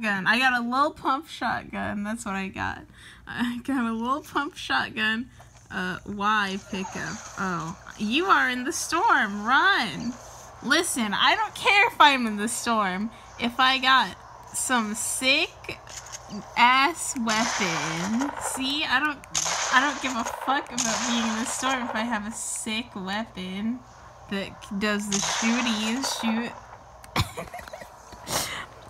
gun. I got a little pump shotgun. That's what I got. I got a little pump shotgun. Uh, why pickup? Oh, you are in the storm. Run. Listen, I don't care if I'm in the storm. If I got some sick ass weapon. See, I don't, I don't give a fuck about being in the storm if I have a sick weapon that does the shooties. Shoot.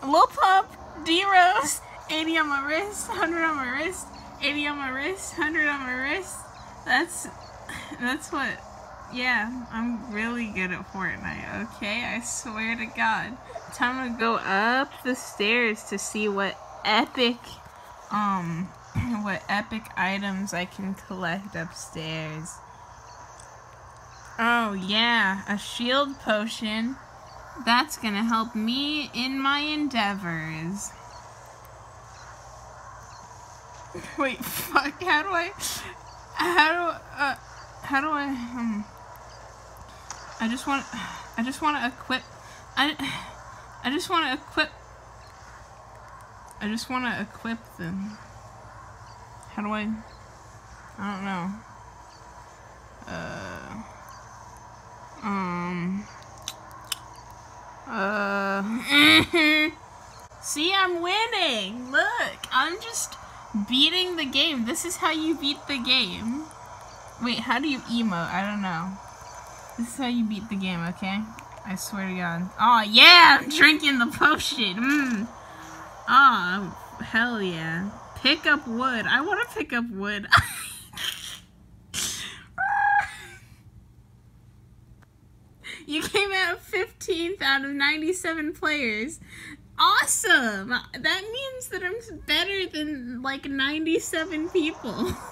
Low pump. D-Rose, 80 on my wrist, 100 on my wrist, 80 on my wrist, 100 on my wrist. That's, that's what, yeah, I'm really good at Fortnite, okay? I swear to God. Time to go up the stairs to see what epic, um, what epic items I can collect upstairs. Oh yeah, a shield potion. That's gonna help me in my endeavors. Wait, fuck, how do I, how do, uh, how do I, um, I just want, I just want to equip, I, I just want to equip, I just want to equip them. How do I, I don't know. Uh, um, uh, see, I'm winning. Look, I'm just beating the game. This is how you beat the game. Wait, how do you emote? I don't know. This is how you beat the game, okay? I swear to God. Oh, yeah, I'm drinking the potion. Mmm. Oh, hell yeah. Pick up wood. I want to pick up wood. You came out 15th out of 97 players. Awesome! That means that I'm better than like 97 people.